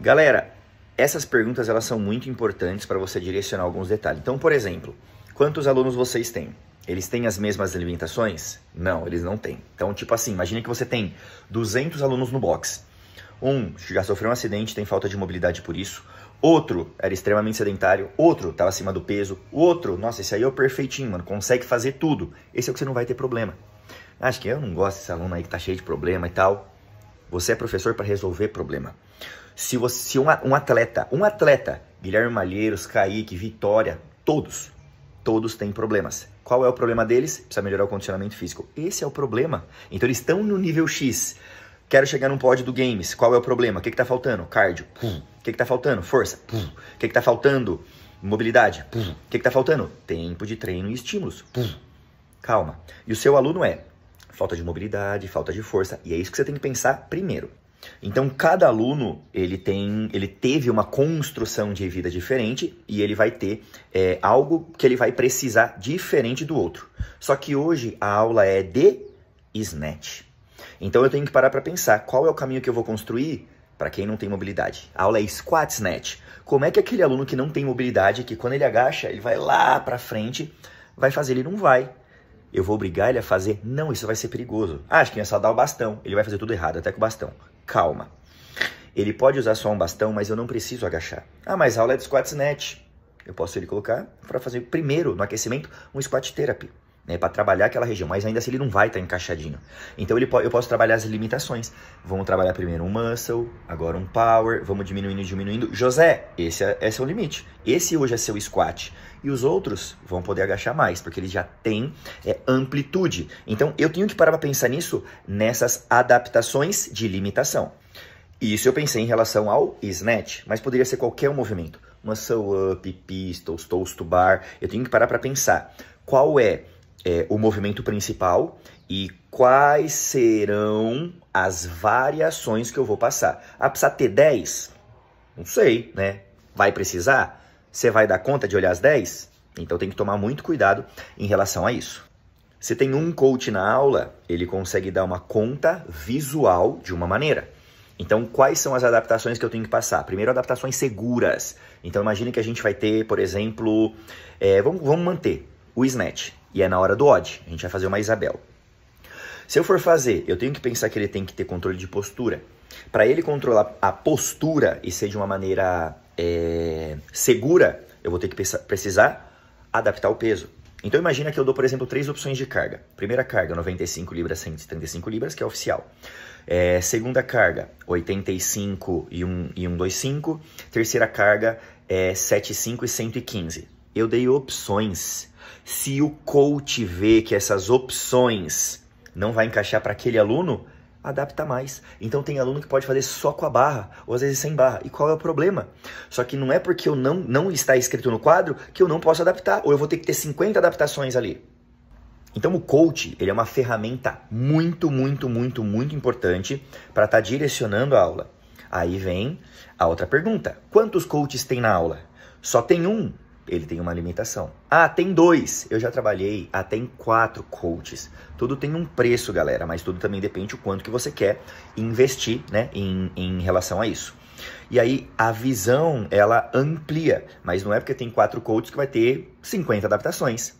Galera, essas perguntas elas são muito importantes para você direcionar alguns detalhes. Então, por exemplo, quantos alunos vocês têm? Eles têm as mesmas limitações? Não, eles não têm. Então, tipo assim, imagine que você tem 200 alunos no box. Um já sofreu um acidente, tem falta de mobilidade por isso. Outro era extremamente sedentário. Outro estava acima do peso. O outro, nossa, esse aí é o perfeitinho, mano. Consegue fazer tudo. Esse é o que você não vai ter problema. Acho que eu não gosto desse aluno aí que tá cheio de problema e tal. Você é professor para resolver problema. Se, você, se um, um atleta, um atleta, Guilherme Malheiros, Kaique, Vitória, todos, todos têm problemas. Qual é o problema deles? Precisa melhorar o condicionamento físico. Esse é o problema. Então eles estão no nível X. Quero chegar num pódio do games. Qual é o problema? O que, está faltando? Cardio. O que, está faltando? Força. O que, está faltando? Mobilidade. O que, está faltando? Tempo de treino e estímulos. Calma. E o seu aluno é falta de mobilidade, falta de força. E é isso que você tem que pensar primeiro. Então, cada aluno ele tem, ele teve uma construção de vida diferente e ele vai ter é, algo que ele vai precisar diferente do outro. Só que hoje a aula é de snatch. Então eu tenho que parar para pensar qual é o caminho que eu vou construir para quem não tem mobilidade. A aula é squat snatch. Como é que aquele aluno que não tem mobilidade, que quando ele agacha, ele vai lá para frente, vai fazer? Ele não vai. Eu vou obrigar ele a fazer? Não, isso vai ser perigoso. Ah, acho que é só dar o bastão. Ele vai fazer tudo errado, até com o bastão. Calma. Ele pode usar só um bastão, mas eu não preciso agachar. Ah, mas a aula é de squat snatch. Eu posso ele colocar para fazer primeiro, no aquecimento, um squat therapy né, para trabalhar aquela região, mas ainda assim ele não vai estar tá encaixadinho. Então ele, eu posso trabalhar as limitações. Vamos trabalhar primeiro um muscle, agora um power, vamos diminuindo, diminuindo. José, esse é, esse é o limite. Esse hoje é seu squat. E os outros vão poder agachar mais, porque eles já têm é, amplitude. Então eu tenho que parar para pensar nisso, nessas adaptações de limitação. Isso eu pensei em relação ao snatch, mas poderia ser qualquer um movimento. Muscle up, pistols, toast to bar. Eu tenho que parar para pensar qual é é, o movimento principal e quais serão as variações que eu vou passar. Ah, precisa ter 10? Não sei, né? Vai precisar? Você vai dar conta de olhar as 10? Então tem que tomar muito cuidado em relação a isso. Se tem um coach na aula, ele consegue dar uma conta visual de uma maneira. Então, quais são as adaptações que eu tenho que passar? Primeiro, adaptações seguras. Então, imagine que a gente vai ter, por exemplo, é, vamos, vamos manter o snatch. E é na hora do odd. A gente vai fazer uma Isabel. Se eu for fazer, eu tenho que pensar que ele tem que ter controle de postura. Para ele controlar a postura e ser de uma maneira é, segura, eu vou ter que precisar adaptar o peso. Então imagina que eu dou, por exemplo, três opções de carga. Primeira carga, 95 libras, 135 libras, que é oficial. É, segunda carga, 85 e 1, e 125. Terceira carga, é 75 e 115. Eu dei opções. Se o coach vê que essas opções não vai encaixar para aquele aluno, adapta mais. Então tem aluno que pode fazer só com a barra, ou às vezes sem barra. E qual é o problema? Só que não é porque eu não, não está escrito no quadro que eu não posso adaptar, ou eu vou ter que ter 50 adaptações ali. Então o coach, ele é uma ferramenta muito, muito, muito, muito importante para estar tá direcionando a aula. Aí vem a outra pergunta. Quantos coaches tem na aula? Só tem um ele tem uma limitação. Ah, tem dois. Eu já trabalhei. Ah, tem quatro coaches. Tudo tem um preço, galera, mas tudo também depende o quanto que você quer investir, né, em, em relação a isso. E aí a visão ela amplia, mas não é porque tem quatro coaches que vai ter 50 adaptações.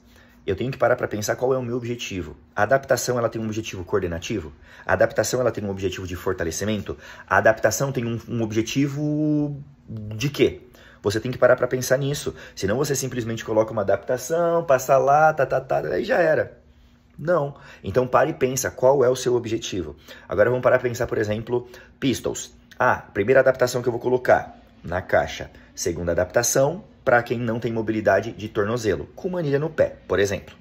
Eu tenho que parar para pensar qual é o meu objetivo. A adaptação ela tem um objetivo coordenativo. A adaptação ela tem um objetivo de fortalecimento. A adaptação tem um, um objetivo de quê? Você tem que parar para pensar nisso. Senão você simplesmente coloca uma adaptação, passa lá, tá, tá, tá, aí já era. Não. Então pare e pensa qual é o seu objetivo. Agora vamos parar para pensar, por exemplo, pistols. Ah, primeira adaptação que eu vou colocar na caixa. Segunda adaptação para quem não tem mobilidade de tornozelo, com manilha no pé, por exemplo.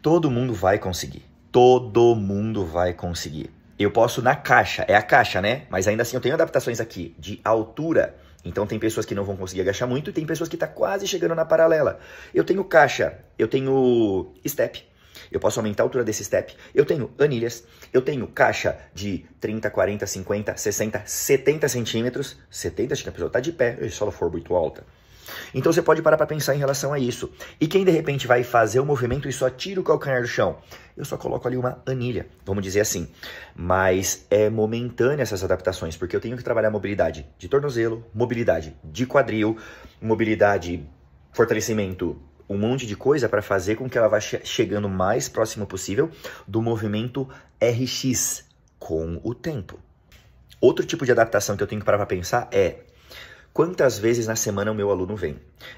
Todo mundo vai conseguir. Todo mundo vai conseguir. Eu posso na caixa, é a caixa, né? Mas ainda assim eu tenho adaptações aqui de altura então tem pessoas que não vão conseguir agachar muito e tem pessoas que estão tá quase chegando na paralela. Eu tenho caixa, eu tenho step. Eu posso aumentar a altura desse step. Eu tenho anilhas. Eu tenho caixa de 30, 40, 50, 60, 70 centímetros. 70, acho que a pessoa está de pé, se ela for muito alta. Então você pode parar para pensar em relação a isso. E quem de repente vai fazer o movimento e só tira o calcanhar do chão? Eu só coloco ali uma anilha, vamos dizer assim. Mas é momentânea essas adaptações, porque eu tenho que trabalhar mobilidade de tornozelo, mobilidade de quadril, mobilidade, fortalecimento um monte de coisa para fazer com que ela vá che chegando mais próximo possível do movimento RX com o tempo. Outro tipo de adaptação que eu tenho que parar para pensar é quantas vezes na semana o meu aluno vem.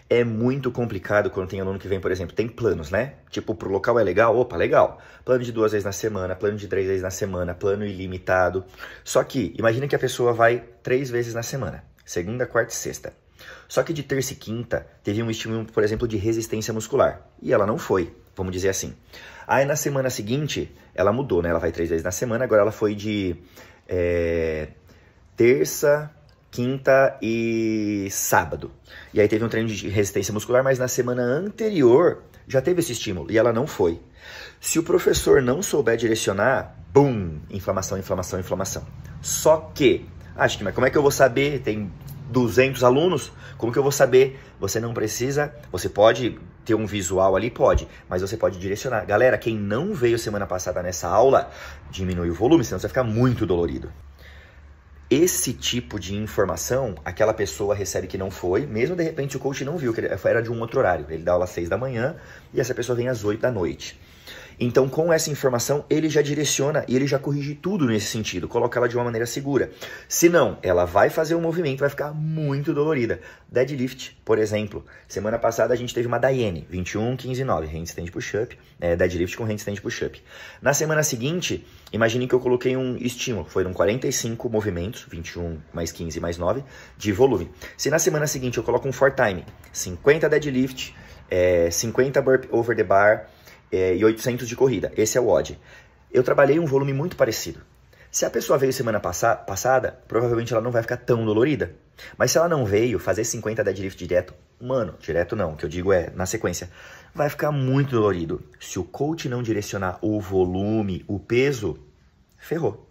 É muito complicado quando tem aluno que vem, por exemplo, tem planos, né? Tipo, pro local é legal? Opa, legal. Plano de duas vezes na semana, plano de três vezes na semana, plano ilimitado. Só que, imagina que a pessoa vai três vezes na semana. Segunda, quarta e sexta. Só que de terça e quinta teve um estímulo, por exemplo, de resistência muscular. E ela não foi, vamos dizer assim. Aí na semana seguinte, ela mudou, né? Ela vai três vezes na semana, agora ela foi de é, terça, quinta e sábado. E aí teve um treino de resistência muscular, mas na semana anterior já teve esse estímulo e ela não foi. Se o professor não souber direcionar, bum, inflamação, inflamação, inflamação. Só que, acho que, mas como é que eu vou saber? Tem 200 alunos, como que eu vou saber? Você não precisa, você pode ter um visual ali, pode, mas você pode direcionar. Galera, quem não veio semana passada nessa aula, diminui o volume, senão você vai ficar muito dolorido. Esse tipo de informação, aquela pessoa recebe que não foi, mesmo de repente o coach não viu, que era de um outro horário. Ele dá aula às 6 da manhã e essa pessoa vem às 8 da noite. Então, com essa informação, ele já direciona e ele já corrige tudo nesse sentido, coloca ela de uma maneira segura. Se não, ela vai fazer um movimento, vai ficar muito dolorida. Deadlift, por exemplo. Semana passada a gente teve uma Daiane, 21, 15, 9, handstand push-up, é, deadlift com handstand push-up. Na semana seguinte, imagine que eu coloquei um estímulo, foram 45 movimentos, 21 mais 15 mais 9, de volume. Se na semana seguinte eu coloco um for time, 50 deadlift, é, 50 burp over the bar, e 800 de corrida. Esse é o odd. Eu trabalhei um volume muito parecido. Se a pessoa veio semana passa passada, provavelmente ela não vai ficar tão dolorida. Mas se ela não veio fazer 50 deadlift direto, mano, direto não, o que eu digo é na sequência, vai ficar muito dolorido. Se o coach não direcionar o volume, o peso, ferrou.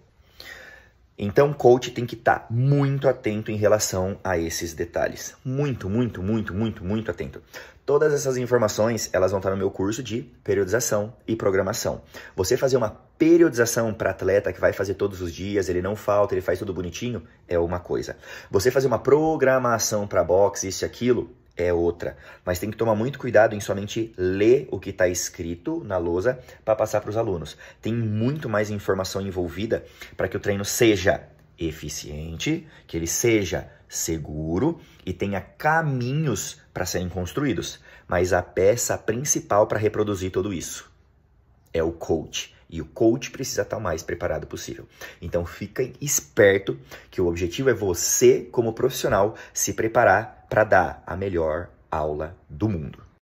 Então, o coach tem que estar tá muito atento em relação a esses detalhes. Muito, muito, muito, muito, muito atento. Todas essas informações, elas vão estar no meu curso de periodização e programação. Você fazer uma periodização para atleta que vai fazer todos os dias, ele não falta, ele faz tudo bonitinho, é uma coisa. Você fazer uma programação para boxe, isso e aquilo, é outra. Mas tem que tomar muito cuidado em somente ler o que está escrito na lousa para passar para os alunos. Tem muito mais informação envolvida para que o treino seja eficiente, que ele seja seguro e tenha caminhos para serem construídos. Mas a peça principal para reproduzir tudo isso é o coach. E o coach precisa estar o mais preparado possível. Então fica esperto que o objetivo é você, como profissional, se preparar para dar a melhor aula do mundo.